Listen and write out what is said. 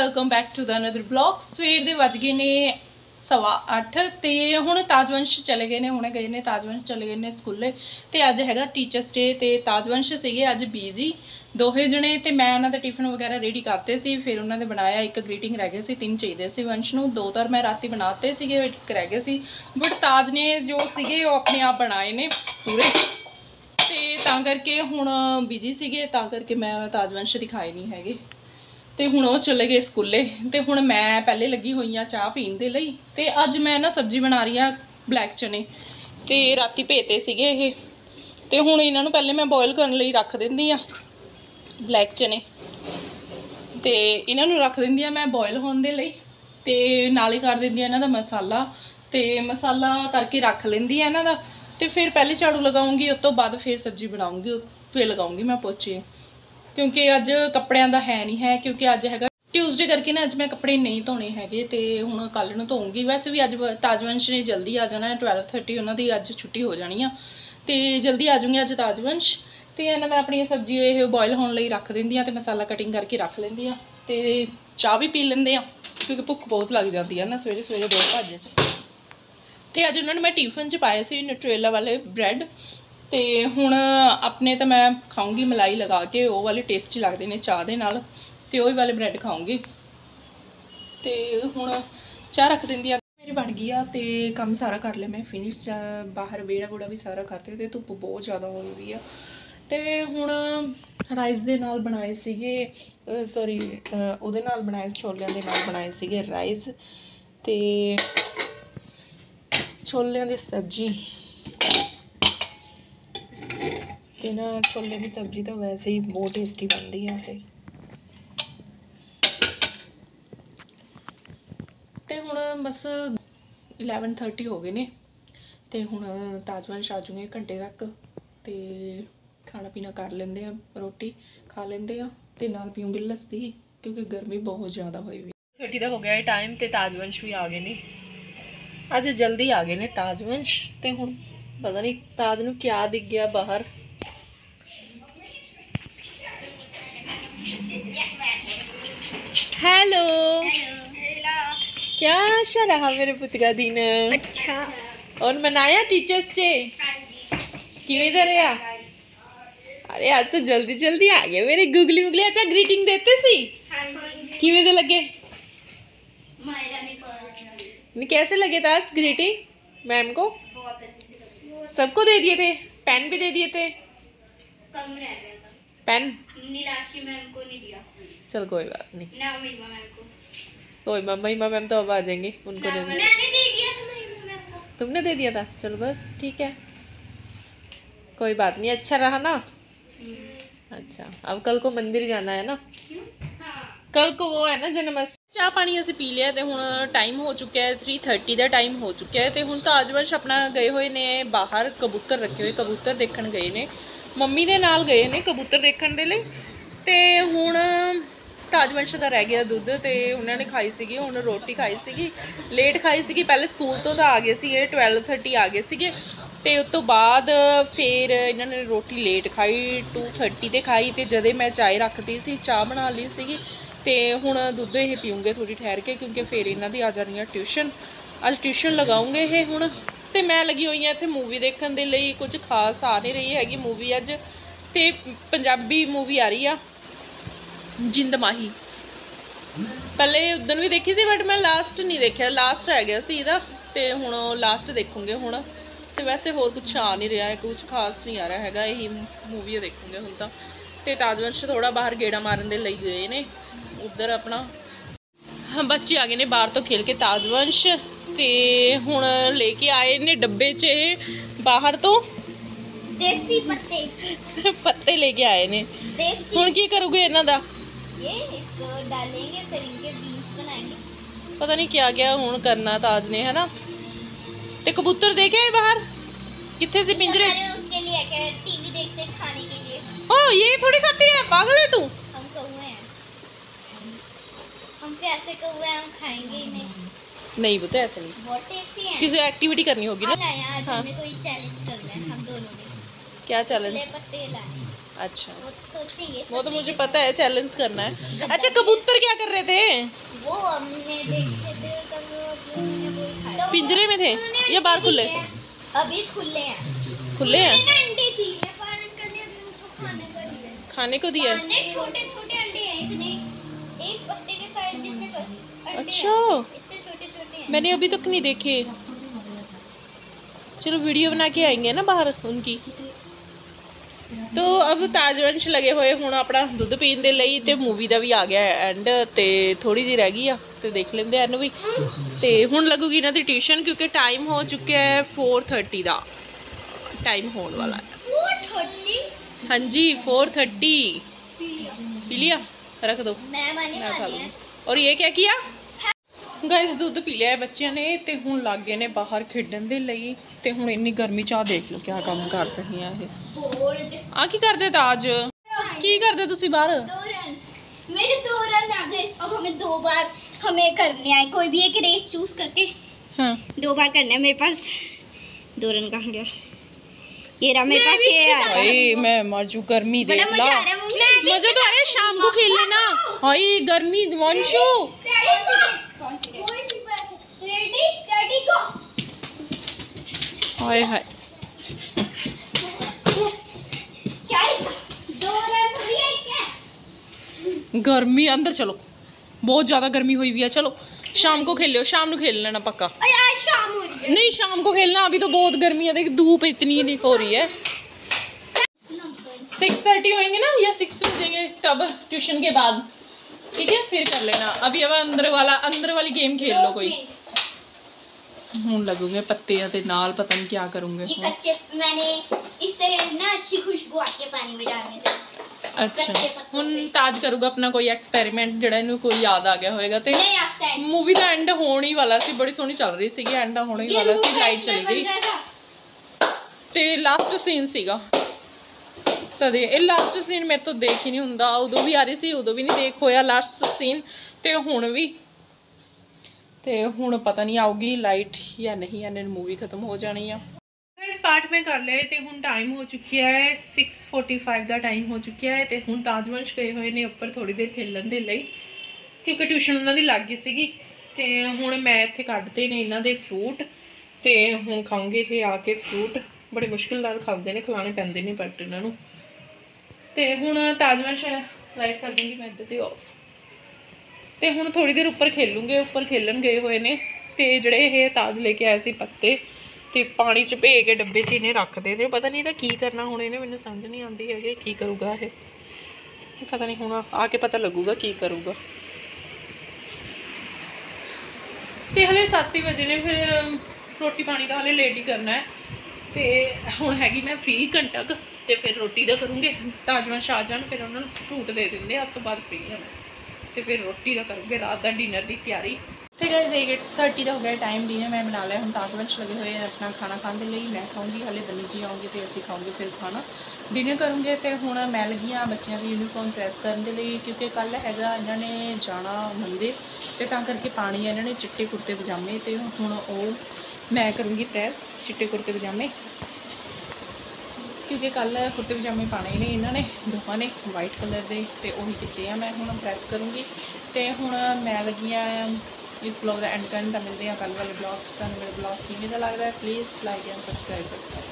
Welcome back to the another blog ਸਵੇਰ ਦੇ ਵੱਜ ਗਏ ਨੇ ਸਵਾ 8 ਤੇ ਹੁਣ ਤਾਜਵੰਸ਼ ਚਲੇ ਗਏ ਨੇ, ਹੁਣੇ ਗਏ ਨੇ ਤਾਜਵੰਸ਼ ਚਲੇ ਗਏ ਨੇ ਸਕੂਲੇ ਤੇ ਅੱਜ ਹੈਗਾ ਟੀਚਰਸ ਡੇ ਤੇ ਤਾਜਵੰਸ਼ ਸੀਗੇ ਅੱਜ ਬੀਜ਼ੀ ਦੋਹੇ ਜਣੇ ਤੇ ਮੈਂ ਉਹਨਾਂ ਦਾ ਟਿਫਨ ਵਗੈਰਾ ਰੈਡੀ ਕਰਤੇ ਸੀ, ਫਿਰ ਉਹਨਾਂ ਨੇ ਬਣਾਇਆ ਇੱਕ ਗ੍ਰੀਟਿੰਗ ਰਹਿ ਗਏ ਸੀ, ਤਿੰਨ ਚਾਹੀਦੇ ਸੀ ਵੰਸ਼ ਨੂੰ, ਦੋ ਤਾਂ ਮੈਂ ਰਾਤੀ ਬਣਾਤੇ ਸੀਗੇ, ਇੱਕ ਰਹਿ ਗਏ ਸੀ ਬਟ ਤਾਜ ਨੇ ਜੋ ਸੀਗੇ ਉਹ ਆਪਣੇ ਆਪ ਬਣਾਏ ਨੇ ਪੂਰੇ। ਤੇ ਤਾਂ ਕਰਕੇ ਹੁਣ ਬਿਜ਼ੀ ਸੀਗੇ, ਤਾਂ ਕਰਕੇ ਮੈਂ ਤਾਜਵੰਸ਼ ਦਿਖਾਏ ਨਹੀਂ ਹੈਗੇ। ਤੇ ਹੁਣ ਉਹ ਚਲੇ ਗਏ ਸਕੂਲੇ ਤੇ ਹੁਣ ਮੈਂ ਪਹਿਲੇ ਲੱਗੀ ਹੋਈ ਆ ਚਾਹ ਪੀਣ ਦੇ ਲਈ ਤੇ ਅੱਜ ਮੈਂ ਨਾ ਸਬਜ਼ੀ ਬਣਾ ਰਹੀ ਆ ਬਲੈਕ ਚਨੇ ਤੇ ਰਾਤੀ ਭੇਤੇ ਸੀਗੇ ਇਹ ਤੇ ਹੁਣ ਇਹਨਾਂ ਨੂੰ ਪਹਿਲੇ ਮੈਂ ਬੋਇਲ ਕਰਨ ਲਈ ਰੱਖ ਦਿੰਦੀ ਆ ਬਲੈਕ ਚਨੇ ਤੇ ਇਹਨਾਂ ਨੂੰ ਰੱਖ ਦਿੰਦੀ ਆ ਮੈਂ ਬੋਇਲ ਹੋਣ ਦੇ ਲਈ ਤੇ ਨਾਲੇ ਕਰ ਦਿੰਦੀ ਆ ਇਹਨਾਂ ਦਾ ਮਸਾਲਾ ਤੇ ਮਸਾਲਾ ਕਰਕੇ ਰੱਖ ਲੈਂਦੀ ਆ ਇਹਨਾਂ ਦਾ ਤੇ ਫਿਰ ਪਹਿਲੇ ਝਾੜੂ ਲਗਾਉਂਗੀ, ਉਸ ਤੋਂ ਬਾਅਦ ਫਿਰ ਸਬਜ਼ੀ ਬਣਾਉਂਗੀ, ਉਹ- ਫਿਰ ਲਗਾਉਂਗੀ ਮੈਂ ਪੋਚੇ। ਕਿਉਂਕਿ ਅੱਜ ਕੱਪੜਿਆਂ ਦਾ ਹੈ ਨਹੀਂ ਹੈ, ਕਿਉਂਕਿ ਅੱਜ ਹੈਗਾ ਟਿਊਜ਼ਡੇ ਕਰਕੇ ਨਾ ਅੱਜ ਮੈਂ ਕੱਪੜੇ ਨਹੀਂ ਧੋਣੇ ਹੈਗੇ ਤੇ ਹੁਣ ਕੱਲ ਨੂੰ ਧੋਉਂਗੀ ਵੈਸੇ ਵੀ ਅੱਜ ਬ- ਤਾਜਵੰਸ਼ ਨੇ ਜਲਦੀ ਆ ਜਾਣਾ ਹੈ 12:30 ਉਹਨਾਂ ਦੀ ਅੱਜ ਛੁੱਟੀ ਹੋ ਜਾਣੀ ਆ। ਤੇ ਜਲਦੀ ਆ ਜੂਗੀ ਅੱਜ ਤਾਜਵੰਸ਼ ਤੇ ਇਹਨਾਂ ਮੈਂ ਆਪਣੀ ਸਬਜ਼ੀ ਇਹ ਬੋਇਲ ਹੋਣ ਲਈ ਰੱਖ ਦਿੰਦੀ ਆ ਤੇ ਮਸਾਲਾ ਕਟਿੰਗ ਕਰਕੇ ਰੱਖ ਲੈਂਦੀ ਆ। ਤੇ ਚਾਹ ਵੀ ਪੀ ਲੈਂਦੇ ਆ, ਕਿਉਂਕਿ ਭੁੱਖ ਬਹੁਤ ਲੱਗ ਜਾਂਦੀ ਆ ਨਾ ਸਵੇਰੇ ਸਵੇਰੇ ਬਹੁਤ ਭਾਜੇ ਚ ਤੇ ਅੱਜ ਉਹਨਾਂ ਨੇ ਮੈਂ ਟਿਫਨ ਚ ਪਾਏ ਸੀ ਨਿਊਟ੍ਰੇਲਾ ਵਾਲੇ ਬ੍ਰੈਡ ਤੇ ਹੁਣ ਆਪਣੇ ਤਾਂ ਮੈਂ ਖਾਉਂਗੀ ਮਲਾਈ ਲਗਾ ਕੇ, ਉਹ ਵਾਲੇ ਟੇਸਟੀ ਲੱਗਦੇ ਨੇ ਚਾਹ ਦੇ ਨਾਲ, ਤੇ ਉਹ ਵਾਲੇ ਬ੍ਰੈਡ ਖਾਉਂਗੀ ਤੇ ਹੁਣ ਚਾਹ ਰੱਖ ਦਿੰਦੀ ਆ। ਮੇਰੀ ਬਣ ਗਈ ਆ ਤੇ ਕੰਮ ਸਾਰਾ ਕਰ ਲਿਆ ਮੈਂ ਫਿਨਿਸ਼ ਬਾਹਰ ਵੇੜਾ ਵੂੜਾ ਵੀ ਸਾਰਾ ਕਰਤੇ ਤੇ ਧੁੱਪ ਬਹੁਤ ਜ਼ਿਆਦਾ ਹੋਈ ਵੀ ਆ। ਤੇ ਹੁਣ ਰਾਈਸ ਦੇ ਨਾਲ ਬਣਾਏ ਸੀਗੇ ਸੌਰੀ ਉਹਦੇ ਨਾਲ ਬਣਾਏ, ਛੋਲਿਆਂ ਦੇ ਨਾਲ ਬਣਾਏ ਸੀਗੇ ਰਾਈਸ ਤੇ ਛੋਲਿਆਂ ਦੀ ਸਬਜ਼ੀ। ਤੇ ਨਾ ਛੋਲੇ ਦੀ ਸਬਜ਼ੀ ਤਾਂ ਵੈਸੇ ਹੀ ਬਹੁਤ ਟੇਸਟੀ ਬਣਦੀ ਆ ਤੇ। ਤੇ ਹੁਣ ਬਸ 11:30 ਹੋ ਗਏ ਨੇ ਤੇ ਹੁਣ ਤਾਜਵੰਸ਼ ਆ ਜੂਗੇ ਘੰਟੇ ਤੱਕ ਤੇ ਖਾਣਾ ਪੀਣਾ ਕਰ ਲੈਂਦੇ ਆ, ਰੋਟੀ ਖਾ ਲੈਂਦੇ ਆ ਤੇ ਨਾਲ ਪੀਉਂਗੇ ਲੱਸੀ ਕਿਉਂਕਿ ਗਰਮੀ ਬਹੁਤ ਜ਼ਿਆਦਾ ਹੋਈ ਵੀ 30 ਦਾ ਹੋ ਗਿਆ ਹੈ ਟਾਈਮ ਤੇ ਤਾਜਵੰਸ਼ ਵੀ ਆ ਗਏ ਨੇ। ਅੱਜ ਜਲਦੀ ਆ ਗਏ ਨੇ ਤਾਜਵੰਸ਼ ਤੇ ਹੁਣ ਪਤਾ ਨਹੀਂ ਤਾਜ ਨੂੰ ਕਿਆ ਦਿਖ ਗਿਆ ਬਾਹਰ। हेलो क्या अच्छा रहा मेरे पुत का दिन? अच्छा। और मनाया टीचर्स डे? किमें इधर आया अरे आज तो जल्दी जल्दी आ गया। मेरे गुगली मुगली अच्छा ग्रीटिंग देते सी? किमें दे लगे? कैसे लगे था आज ग्रीटिंग मैम को? सबको दे दिए थे? पेन भी दे दिए थे। पेन? नीलाक्षी मैम को नहीं दिया। चल कोई बात नहीं ना महिमा मैम को कोई मैम महिमा मैम तो अब आ जाएंगे उनको दे देंगे मैंने दे दिया था महिमा मैम को तुमने दे दिया था चलो बस ठीक है कोई बात नहीं अच्छा रहा ना अच्छा अब कल को मंदिर जाना है ना हाँ ਕੱਲ ਕੋ ਉਹ ਹੈ ਨਾ ਜਨਮਸ਼ਟਮੀ ਚਾਹ ਪਾਣੀ ਅਸੀਂ ਪੀ ਲਿਆ ਤੇ ਹੁਣ ਟਾਈਮ ਹੋ ਚੁੱਕਿਆ ਹੈ 3:30 ਦਾ ਟਾਈਮ ਹੋ ਚੁੱਕਿਆ ਹੈ ਤੇ ਹੁਣ ਤਾਂ ਆਜਵੰਸ਼ ਆਪਣਾ ਗਏ ਹੋਏ ਨੇ ਬਾਹਰ ਕਬੂਤਰ ਰੱਖੇ ਹੋਏ ਕਬੂਤਰ ਦੇਖਣ ਗਏ ਨੇ ਮੰਮੀ ਦੇ ਨਾਲ ਗਏ ਨੇ ਕਬੂਤਰ ਦੇਖਣ ਦੇ ਲਈ ਤੇ ਹੁਣ ਤਾਜਵੰਸ਼ ਦਾ ਰਹਿ ਗਿਆ ਦੁੱਧ ਤੇ ਉਹਨਾਂ ਨੇ ਖਾਈ ਸੀਗੀ, ਹੁਣ ਰੋਟੀ ਖਾਈ ਸੀਗੀ ਲੇਟ ਖਾਈ ਸੀਗੀ, ਪਹਿਲੇ ਸਕੂਲ ਤੋਂ ਤਾਂ ਆ ਗਏ ਸੀਗੇ 12:30 ਆ ਗਏ ਸੀਗੇ ਤੇ ਉਸ ਤੋਂ ਬਾਅਦ ਫਿਰ ਇਹਨਾਂ ਨੇ ਰੋਟੀ ਲੇਟ ਖਾਈ 2:30 ਤੇ ਖਾਈ ਤੇ ਜਦੇ ਮੈਂ ਚਾਹ ਰੱਖਦੀ ਸੀ, ਚਾਹ ਬਣਾ ਲਈ ਸੀਗੀ ਤੇ ਹੁਣ ਦੁੱਧ ਇਹ ਪੀਉਂਗੇ ਥੋੜੀ ਠਹਿਰ ਕੇ ਕਿਉਂਕਿ ਫਿਰ ਇਹਨਾਂ ਦੀ ਆ ਜਾਣੀ ਆ ਟਿਊਸ਼ਨ ਅੱਜ ਟਿਊਸ਼ਨ ਲਗਾਉਂਗੇ ਇਹ ਹੁਣ ਤੇ ਮੈਂ ਲੱਗੀ ਹੋਈ ਆ ਇੱਥੇ ਮੂਵੀ ਦੇਖਣ ਦੇ ਲਈ, ਕੁਝ ਖਾਸ ਆ ਨਹੀਂ ਰਹੀ ਹੈਗੀ ਮੂਵੀ ਅੱਜ ਤੇ ਪੰਜਾਬੀ ਮੂਵੀ ਆ ਰਹੀ ਆ। ਜਿੰਦ ਮਾਹੀ। ਪਹਿਲੇ ਉਦੋਂ ਵੀ ਦੇਖੀ ਸੀ ਬਟ ਮੈਂ ਲਾਸਟ ਨਹੀਂ ਦੇਖਿਆ। ਲਾਸਟ ਰਹਿ ਗਿਆ ਸੀ ਇਹਦਾ ਤੇ ਹੁਣ ਲਾਸਟ ਦੇਖੂਗੇ ਹੁਣ। ਤੇ ਵੈਸੇ ਹੋਰ ਕੁਝ ਆ ਨਹੀਂ ਰਿਹਾ ਹੈ ਕੁਝ ਖਾਸ ਨਹੀਂ ਆ ਰਿਹਾ ਹੈਗਾ ਇਹੀ ਮੂਵੀ ਦੇਖੂਗੇ ਹੁਣ ਤਾਂ। ਤੇ ਤਾਜਵੰਸ਼ ਥੋੜਾ ਬਾਹਰ ਗੇੜਾ ਮਾਰਨ ਦੇ ਲਈ ਗਏ ਨੇ ਉਧਰ ਆਪਣਾ। ਬੱਚੇ ਆ ਗਏ ਨੇ ਬਾਹਰ ਤੋਂ ਖੇਲ ਕੇ ਤਾਜਵੰਸ਼ ਤੇ ਹੁਣ ਲੈ ਕੇ ਆਏ ਨੇ ਡੱਬੇ 'ਚ ਇਹ ਬਾਹਰ ਤੋਂ। ਦੇਸੀ ਪੱਤੇ। ਪੱਤੇ ਲੈ ਕੇ ਆਏ ਨੇ। ਹੁਣ ਕੀ ਕਰੋਗੇ ਇਹਨਾਂ ਦਾ? पता नहीं क्या क्या हूँ करना ताज ने है ना? ते कबूतर देखे है बाहर? कितने से पिंजरे? उसके लिए टीवी देखते खाने के लिए। ओ ये थोड़ी खाती है पागल है तू। हम कौए हैं। हम तो कैसे कौए हैं हम खाएँगे इन्हें नहीं। वो तो ऐसे नहीं। बहुत टेस्टी है। किसी एक्टिविटी करनी होगी ना। हाँ आज हाँ। हमें कोई चैलेंज करना है हम दोनों ने क्या चैलेंज अच्छा। वो तो तो मुझे पता है चैलेंज करना है। अच्छा कबूतर क्या कर रहे थे? वो हमने देखे थे पिंजरे में थे? या बाहर खुले? अभी खुले हैं। खुले हैं? खाने को दिया। छोटे छोटे अंडे हैं इतने। एक पत्ते के साइज़ जितने। अच्छा। इतने छोटे छोटे मैंने अभी तक नहीं देखे। चलो वीडियो बना के आएँगे ना बाहर उनकी। ਤੋ ਅਬ ਤਾਜਵੰਸ਼ ਲਗੇ ਹੋਏ ਹੁਣ ਆਪਣਾ ਦੁੱਧ ਪੀਣ ਦੇ ਲਈ ਤੇ ਮੂਵੀ ਦਾ ਵੀ ਆ ਗਿਆ ਐਂਡ ਤੇ ਥੋੜੀ ਜਿਹੀ ਰਹਿ ਗਈ ਆ ਤੇ ਦੇਖ ਲੈਂਦੇ ਆ ਇਹਨੂੰ ਵੀ ਤੇ ਹੁਣ ਲੱਗੂਗੀ ਇਹਨਾਂ ਦੀ ਟਿਊਸ਼ਨ ਕਿਉਂਕਿ ਟਾਈਮ ਹੋ ਚੁੱਕਿਆ ਹੈ 4:30 ਦਾ ਟਾਈਮ ਹੋਣ ਵਾਲਾ ਹੈ फोर थर्टी ਹਾਂਜੀ 4:30 ਪੀ ਲਿਆ ਰੱਖ ਦੋ मैं माने ਮੈਂ ਖਾ वाली है ਲੂੰ ਔਰ ਇਹ ਕੀ ਕੀਆ ਗਾਇਸ ਦੁੱਧ ਪੀ ਲਿਆ ਹੈ ਬੱਚਿਆਂ ਨੇ ਤੇ ਹੁਣ ਲੱਗ ਗਏ ਨੇ ਬਾਹਰ ਖੇਡਣ ਦੇ ਲਈ ਤੇ ਹੁਣ ਇੰਨੀ ਗਰਮੀ ਚ ਆ ਦੇਖ ਲਓ ਕਿਆ ਕੰਮ ਕਰ ਰਹੀਆਂ ਇਹ बोल्ड ਆ ਕੀ ਕਰਦੇ ਤਾਜ ਕੀ ਕਰਦੇ ਤੁਸੀਂ ਬਾਹਰ दो रन मेरे दो रन आ गए अब हमें दो बार हमें करने आए कोई भी एक रेस चूज करके ਹਾਂ दो बार करना है मेरे पास दो रन कहाँ गया ये रहा मेरे पास ये आ ਹਾਏ मैं मर जू गर्मी बड़ा देख मजा ला आ रहा है मम्मी मजा तो आ रहा है शाम को खेल लेना हाय गर्मी वंशु हाय हाय। गर्मी, अंदर चलो। बहुत ज़्यादा गर्मी हुई हुई है, चलो। शाम को खेल लो शाम को खेल लेना पक्का। शाम नहीं, शाम को खेलना, अभी तो बहुत गर्मी है। देख, धूप इतनी नहीं हो रही है। सिक्स थर्टी होएँगे ना, या सिक्स बजेंगे तब ट्यूशन के बाद। ठीक है, फिर कर लेना। अभी अब अंदर वाला, अंदर वाली गेम खेल लो कोई। ਹੁਣ लगूंगे पत्ते ਦੇ ਨਾਲ पता नहीं क्या करूंगे ये कच्चे मैंने इससे ना अच्छी खुशबू आती है पानी में डालने से ਅੱਛਾ ਕੱਚੇ ਪੱਤੇ ਹੁਣ ਸੇ। ਤਾਜ ਕਰੂਗਾ ਆਪਣਾ ਕੋਈ ਐਕਸਪੈਰੀਮੈਂਟ ਜਿਹੜਾ ਇਹਨੂੰ ਕੋਈ ਯਾਦ ਆ ਗਿਆ ਹੋਵੇਗਾ ਤੇ नहीं आता है ਮੂਵੀ ਦਾ ਐਂਡ ਹੋਣ ਹੀ ਵਾਲਾ ਸੀ ਬੜੀ ਸੋਹਣੀ ਚੱਲ ਰਹੀ ਸੀਗੀ ਐਂਡ ਹੋਣ ਹੀ ਵਾਲਾ ਸੀ ਲਾਈਟ ਚਲੀ ਗਈ ਤੇ ਲਾਸਟ ਸੀਨ ਸੀਗਾ ਤਦੇ ਇਹ ਲਾਸਟ ਸੀਨ ਮੇਰੇ ਤੋਂ ਦੇਖ ਹੀ ਨਹੀਂ ਹੁੰਦਾ ਉਦੋਂ ਵੀ ਆ ਰਹੀ ਸੀ ਉਦੋਂ ਵੀ ਨਹੀਂ ਦੇਖ ਹੋਇਆ ਲਾਸਟ ਸੀਨ ਤੇ ਹੁਣ ਵੀ ਤੇ ਹੁਣ ਪਤਾ ਨਹੀਂ ਆਊਗੀ ਲਾਈਟ ਜਾਂ ਨਹੀਂ ਇਹਨਾਂ ਨੂੰ ਮੂਵੀ ਖਤਮ ਹੋ ਜਾਣੀ ਆ। ਇਸ ਪਾਰਟ ਮੈਂ ਕਰ ਲਿਆ ਤੇ ਹੁਣ ਟਾਈਮ ਹੋ ਚੁੱਕਿਆ ਹੈ 6:45 ਦਾ ਟਾਈਮ ਹੋ ਚੁੱਕਿਆ ਹੈ ਤੇ ਹੁਣ ਤਾਜਵੰਸ਼ ਗਏ ਹੋਏ ਨੇ ਉੱਪਰ ਥੋੜੀ ਦੇਰ ਖੇਲਣ ਦੇ ਲਈ, ਕਿਉਂਕਿ ਟਿਊਸ਼ਨ ਉਹਨਾਂ ਦੀ ਲੱਗ ਗਈ ਸੀਗੀ। ਤੇ ਹੁਣ ਮੈਂ ਇੱਥੇ ਕੱਢਦੇ ਨੇ ਇਹਨਾਂ ਦੇ ਫਰੂਟ ਤੇ ਹੁਣ ਖਾਣਗੇ ਇਹ ਆ ਕੇ ਫਰੂਟ ਬੜੇ ਮੁਸ਼ਕਿਲ ਨਾਲ ਖਾਂਦੇ ਨੇ ਖਿਲਾਣੇ ਪੈਂਦੇ ਨੇ ਬਟ ਇਹਨਾਂ ਨੂੰ। ਤੇ ਹੁਣ ਤਾਜਵੰਸ਼ ਲਾਈਟ ਕਰ ਦੂੰਗੀ, ਮੈਂ ਇੱਧਰ ਤੇ ਆਫ ਤੇ ਹੁਣ ਥੋੜੀ ਦੇਰ ਉੱਪਰ ਖੇਲੂਗੇ, ਉੱਪਰ ਖੇਲਣ ਗਏ ਹੋਏ ਨੇ ਤੇ ਜਿਹੜੇ ਇਹ ਤਾਜ ਲੈ ਕੇ ਆਏ ਸੀ ਪੱਤੇ ਤੇ ਪਾਣੀ ਚ ਭੇ ਕੇ ਡੱਬੇ 'ਚ ਇਹਨੇ ਰੱਖਦੇ ਨੇ। ਪਤਾ ਨਹੀਂ ਇਹਦਾ ਕੀ ਕਰਨਾ ਹੁਣ ਇਹਨੇ, ਮੈਨੂੰ ਸਮਝ ਨਹੀਂ ਆਉਂਦੀ ਹੈਗੀ ਕੀ ਕਰੂਗਾ ਇਹ। ਪਤਾ ਨਹੀਂ ਹੁਣ ਆ ਕੇ ਪਤਾ ਲੱਗੂਗਾ ਕੀ ਕਰੂਗਾ। ਤੇ ਹਲੇ 7 ਹੀ ਵਜੇ ਨੇ, ਫਿਰ ਰੋਟੀ ਪਾਣੀ ਦਾ ਹਲੇ ਲੇਟ ਹੀ ਕਰਨਾ ਹੈ। ਤੇ ਹੁਣ ਹੈਗੀ ਮੈਂ ਫ੍ਰੀ ਘੰਟਾ ਕੁ ਤੇ ਫਿਰ ਰੋਟੀ ਦਾ ਕਰੂੰਗੇ। ਤਾਜਵਾਨ ਸ਼ਾਹ ਜਾਣ ਫਿਰ ਉਹਨਾਂ ਨੂੰ ਫਰੂਟ ਦੇ ਦਿੰਦੇ ਆ ਤੋਂ ਬਾਅਦ ਫ੍ਰੀ ਹਾਂ ਤੇ ਫਿਰ ਰੋਟੀ ਦਾ ਕਰੂੰਗੇ, ਰਾਤ ਦਾ ਡਿਨਰ ਦੀ ਤਿਆਰੀ। ਤੇ ਗਾਇਸ 8:30 ਦਾ ਹੋ ਗਿਆ ਟਾਈਮ ਡਿਨਰ ਮੈਂ ਬਣਾ ਲਿਆ, ਹੁਣ ਤਾਜਵੰਸ਼ ਲੱਗੇ ਹੋਏ ਆ ਆਪਣਾ ਖਾਣਾ ਖਾਣ ਦੇ ਲਈ। ਮੈਂ ਖਾਊਂਗੀ, ਹਲੇ ਬੰਨੀ ਜੀ ਆਉਂਗੀ ਤੇ ਅਸੀਂ ਖਾਉਂਗੇ ਫਿਰ ਖਾਣਾ। ਡਿਨਰ ਕਰੂੰਗੇ ਤੇ ਹੁਣ ਮੈਂ ਲੱਗੀ ਹਾਂ ਬੱਚਿਆਂ ਦੀ ਯੂਨੀਫਾਰਮ ਪ੍ਰੈਸ ਕਰਨ ਦੇ ਲਈ, ਕਿਉਂਕਿ ਕੱਲ ਹੈਗਾ ਇਹਨਾਂ ਨੇ ਜਾਣਾ ਮੰਦੇ ਤੇ ਤਾਂ ਕਰਕੇ ਪਾਣੀ ਇਹਨਾਂ ਨੇ ਚਿੱਟੇ ਕੁੜਤੇ ਪਜਾਮੇ ਤੇ ਹੁਣ ਉਹ ਮੈਂ ਕਰੂੰਗੀ ਪ੍ਰੈਸ ਚਿੱਟੇ ਕੁੜਤੇ ਪਜਾਮੇ। ਕਿਉਂਕਿ ਕੱਲ ਕੁੜਤੇ ਪਜਾਮੇ ਪਾਣੇ ਨੇ, ਇਹਨਾਂ ਨੇ, ਦੋਵਾਂ ਨੇ ਵਾਈਟ ਕਲਰ ਦੇ, ਤੇ ਉਹੀ ਕੀਤੇ ਆ। ਮੈਂ ਹੁਣ ਪ੍ਰੈਸ ਕਰੂੰਗੀ। ਤੇ ਹੁਣ ਮੈਂ ਲੱਗੀ ਆ ਇਸ ਬਲੌਗ ਦਾ ਐਂਡ ਕਰਨ, ਤਾਂ ਮਿਲਦੇ ਆ ਕੱਲ ਵਾਲੇ ਬਲੌਗ 'ਚ। ਤੁਹਾਨੂੰ ਮੇਰਾ ਬਲੌਗ ਕਿਵੇਂ ਦਾ ਲੱਗਦਾ ਪਲੀਜ਼ ਲਾਈਕ ਐਂਡ ਸਬਸਕ੍ਰਾਈਬ ਕਰੋ।